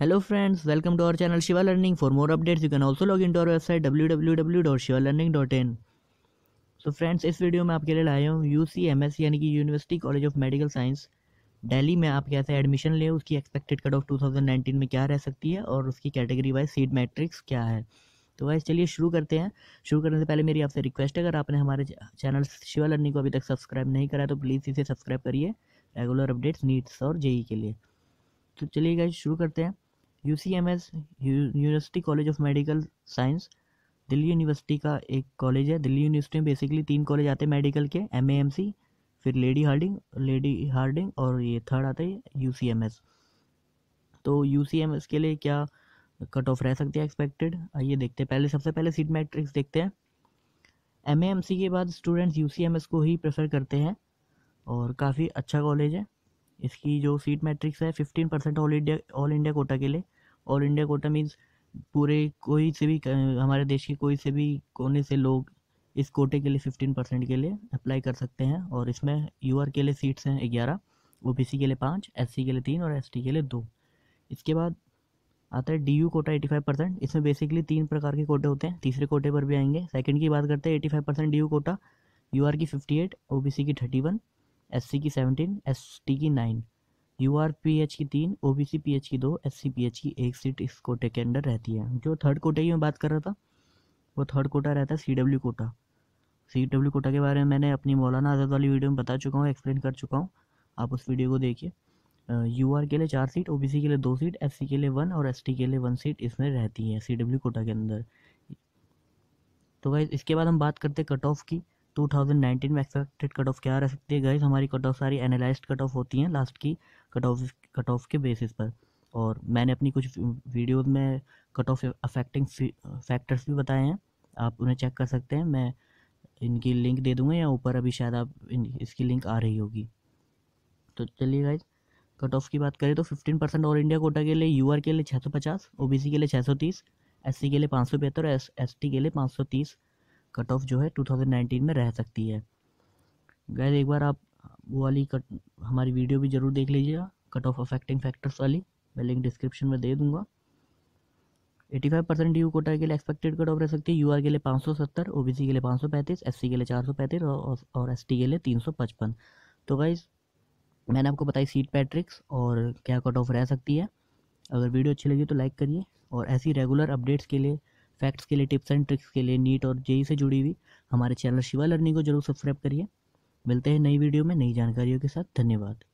Hello friends, welcome to our channel Shiva Learning. For more updates, you can also log into our website www.shivalearning.in. So friends, इस video में आपके लिए लाया हूँ you C M S यानी कि university college of medical science Delhi में आप कैसे एडमिशन ले उसकी एक्सपेक्टेड कट ऑफ़ 2019 में क्या रह सकती है और उसकी कैटेगरी वाइज सीट मैट्रिक्स क्या है। तो वाइज चलिए शुरू करते हैं। शुरू करने से पहले मेरी आपसे रिक्वेस्ट है अगर आपने हमारे चैनल शिवा लर्निंग को अभी तक सब्सक्राइब नहीं करा तो प्लीज़ इसे सब्सक्राइब करिए। रेगुलर अपडेट्स नीट्स और जेई के लिए। तो चलिए गाइज़ शुरू करते हैं। U C M S university college of medical science Delhi university का एक कॉलेज है। दिल्ली यूनिवर्सिटी में बेसिकली तीन कॉलेज आते हैं मेडिकल के एम ए एम सी फिर लेडी हार्डिंग लेडी हार्डिंग और ये थर्ड आता है यू सी एम एस तो यू सी एम एस के लिए क्या कट ऑफ़ रह सकती है एक्सपेक्टेड आइए देखते हैं। पहले, सबसे पहले सीट मैट्रिक्स देखते हैं। एम एम सी के बाद students U C M S को ही प्रेफर करते हैं और काफ़ी अच्छा कॉलेज है। इसकी जो सीट मैट्रिक्स है fifteen percent all India all India quota के लिए। ऑल इंडिया कोटा मीन्स पूरे कोई से भी, हमारे देश के कोई से भी, कोने से लोग इस कोटे के लिए फिफ्टीन परसेंट के लिए अप्लाई कर सकते हैं। और इसमें यूआर के लिए सीट्स हैं ग्यारह ओ के लिए पाँच एस के लिए तीन और एसटी के लिए दो। इसके बाद आता है D U quota eighty five percent इसमें बेसिकली तीन प्रकार के कोटे होते हैं। तीसरे कोटे पर भी आएँगे। सेकंड की बात करते हैं eighty five percent D U quota U R की fifty eight O B C की थर्टी वन एस सी की सेवनटीन एस टी की nine U R P H की तीन O B C P H की दो एस सी पी एच की एक सीट इस कोटे के अंदर रहती है। जो थर्ड कोटे की मैं बात कर रहा था, वो थर्ड कोटा रहता है C W quota. C W quota के बारे में मैंने अपनी मौलाना आज़ाद वाली वीडियो में बता चुका हूँ एक्सप्लेन कर चुका हूँ। आप उस वीडियो को देखिए। यू आर के लिए चार सीट ओ बी सी के लिए दो सीट एस सी के लिए वन और एस टी के लिए वन सीट इसमें रहती है सी डब्ल्यू कोटा के अंदर। तो भाई इसके बाद हम बात करते हैं कट ऑफ़ की। 2019 में एक्सपेक्टेड कट ऑफ़ क्या रह सकती है गाइज़ हमारी कट ऑफ़ सारी एनालाइज्ड कट ऑफ़ होती हैं लास्ट की कट ऑफ़ कट ऑफ़ के बेसिस पर। और मैंने अपनी कुछ वीडियोज़ में कट ऑफ़ अफेक्टिंग फैक्टर्स भी बताए हैं। आप उन्हें चेक कर सकते हैं। मैं इनकी लिंक दे दूँगा या ऊपर अभी शायद आप इसकी लिंक आ रही होगी। तो चलिए गाइज़ कट ऑफ़ की बात करें तो 15 परसेंट ऑल इंडिया कोटा के लिए यूआर के लिए छः 650 ओबीसी के लिए छः 630 एससी के लिए पाँच सौ और एस के लिए 530 कट ऑफ़ जो है 2019 में रह सकती है। गैर एक बार आप वो वाली कट हमारी वीडियो भी ज़रूर देख लीजिएगा कट ऑफ़ अफेक्टिंग फैक्टर्स वाली मैं लिंक डिस्क्रिप्शन में दे दूँगा। 85 परसेंट यू कोटा के लिए एक्सपेक्टेड कट ऑफ़ रह सकती है यू आर के लिए पाँच सौ 570 ओबीसी के लिए 535 एससी के लिए 435 और, एस एसटी के लिए 355 तो गाइज़ मैंने आपको बताई सीट पैट्रिक्स और क्या कट ऑफ़ रह सकती है। अगर वीडियो अच्छी लगी तो लाइक करिए और ऐसी रेगुलर अपडेट्स के लिए फैक्ट्स के लिए टिप्स एंड ट्रिक्स के लिए नीट और जेई से जुड़ी हुई हमारे चैनल शिवा लर्निंग को ज़रूर सब्सक्राइब करिए। मिलते हैं नई वीडियो में नई जानकारियों के साथ। धन्यवाद।